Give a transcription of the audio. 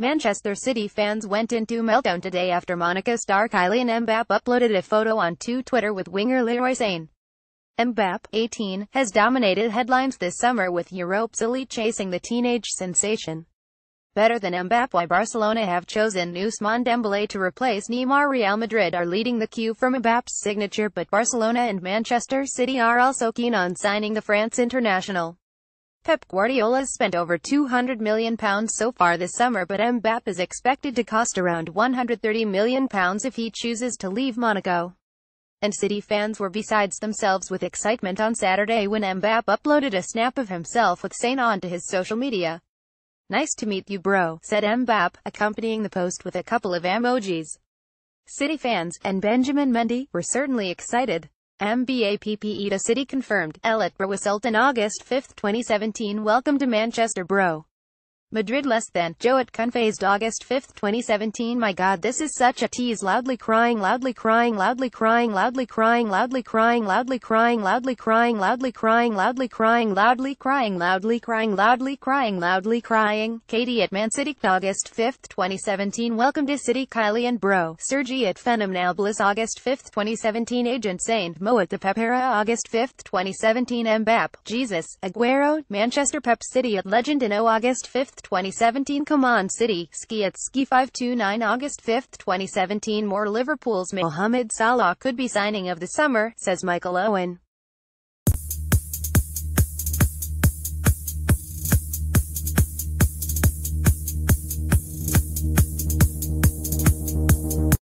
Manchester City fans went into meltdown today after Monaco star Kylian Mbappe uploaded a photo onto Twitter with winger Leroy Sane. Mbappe, 18, has dominated headlines this summer with Europe's elite chasing the teenage sensation. Better than Mbappe why Barcelona have chosen Ousmane Dembele to replace Neymar Real Madrid are leading the queue for Mbappe's signature but Barcelona and Manchester City are also keen on signing the France international. Pep Guardiola has spent over £200 million so far this summer but Mbappe is expected to cost around £130 million if he chooses to leave Monaco. And City fans were besides themselves with excitement on Saturday when Mbappe uploaded a snap of himself with Sane onto his social media. Nice to meet you bro, said Mbappe, accompanying the post with a couple of emojis. City fans, and Benjamin Mendy, were certainly excited. MBA PPE to City confirmed, Ellet Etbra was sold August 5, 2017. Welcome to Manchester, bro. Madrid less than, Joet Confazed August 5, 2017 My god this is such a tease loudly crying loudly crying loudly crying loudly crying loudly crying loudly crying loudly crying loudly crying loudly crying loudly crying loudly crying loudly crying loudly crying Katie at Man City August 5, 2017 Welcome to City Kylian Bro Sergi at Phenomenal Bliss August 5, 2017 Agent Saint Mo at the Pepera August 5, 2017 Mbappe Jesus Aguero Manchester Pep City at Legend in O August 5, 2017 Come on City, Ski at Ski 529 August 5, 2017 More Liverpool's Mohamed Salah could be signing of the summer, says Michael Owen.